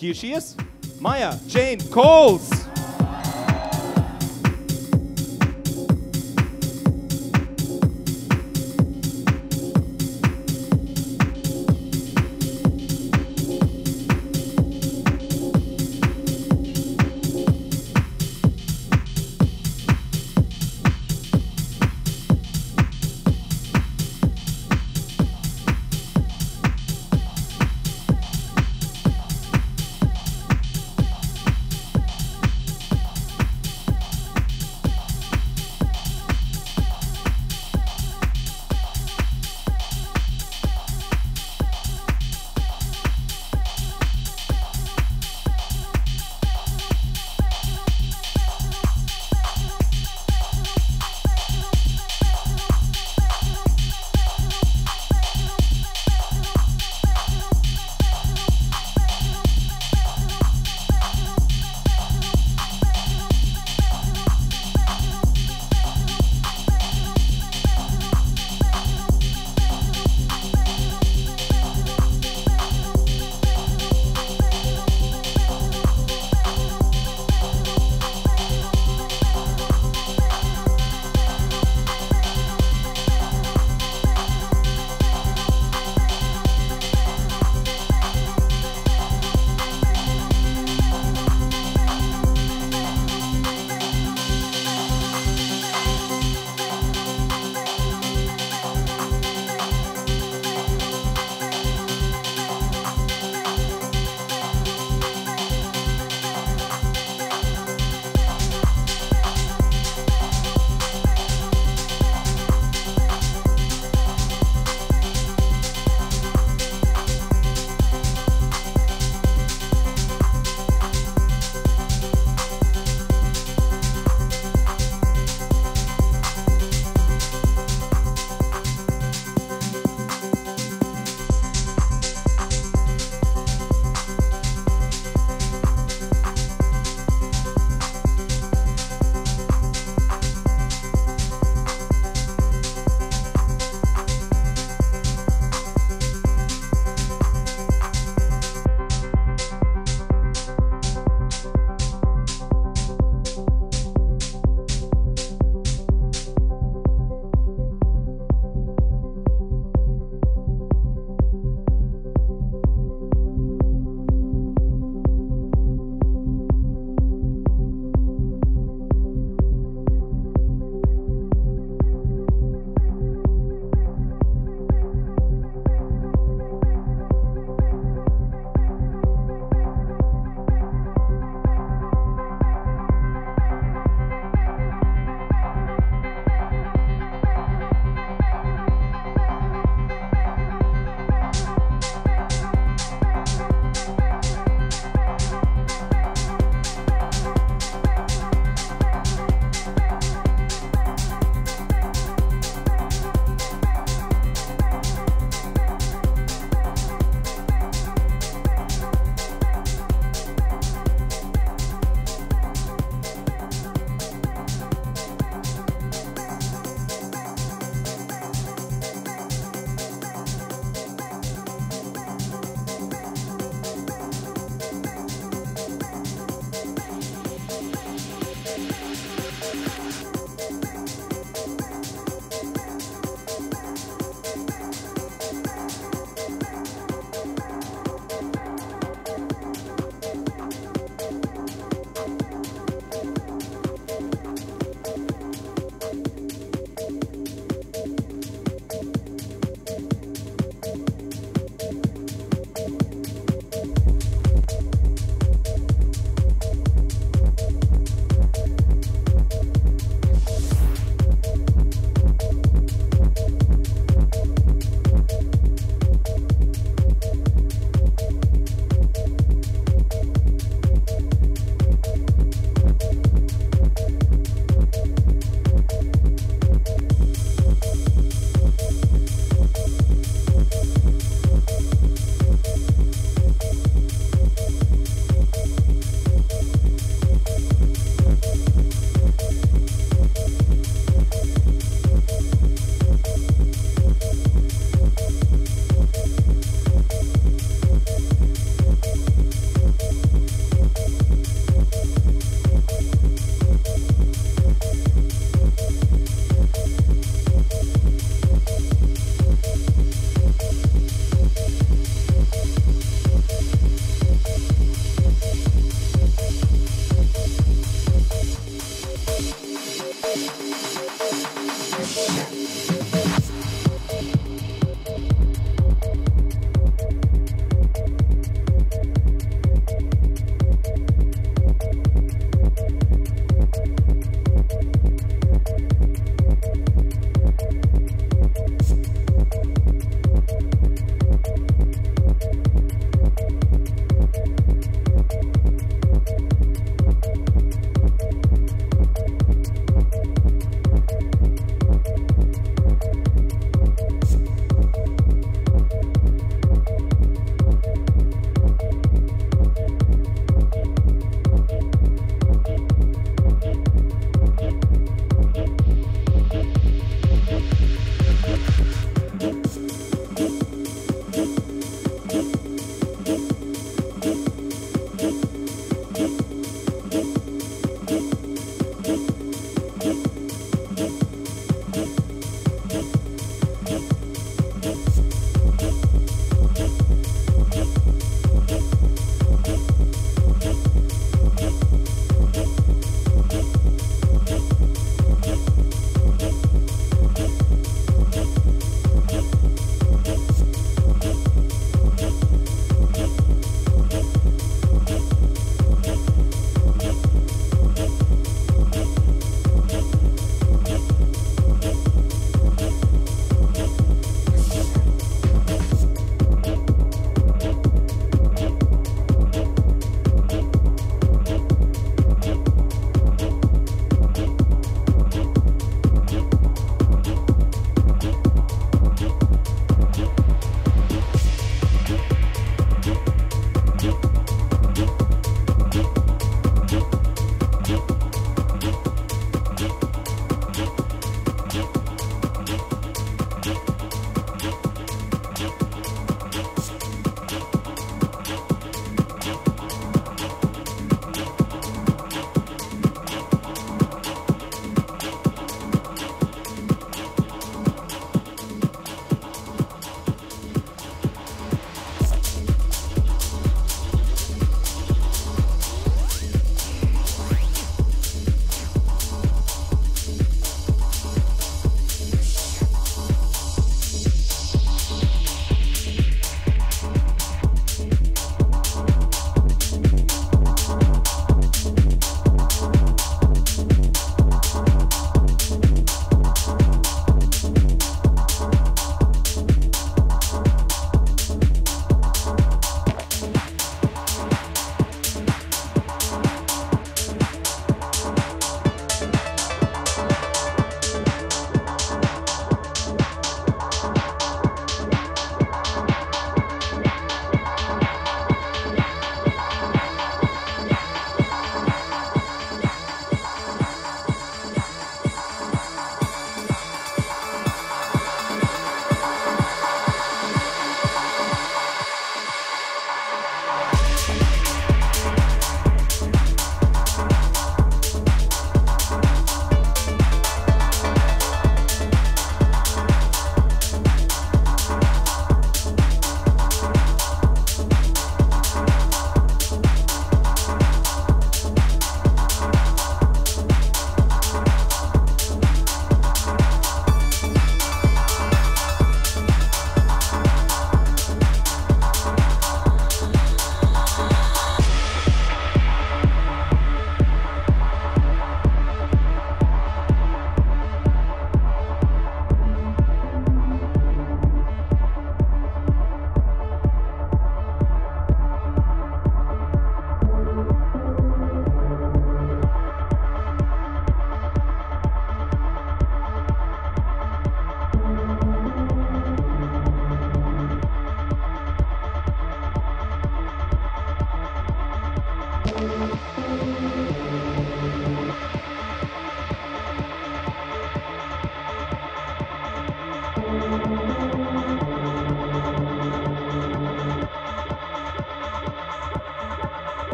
Here she is, Maya Jane Coles.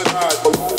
and hide.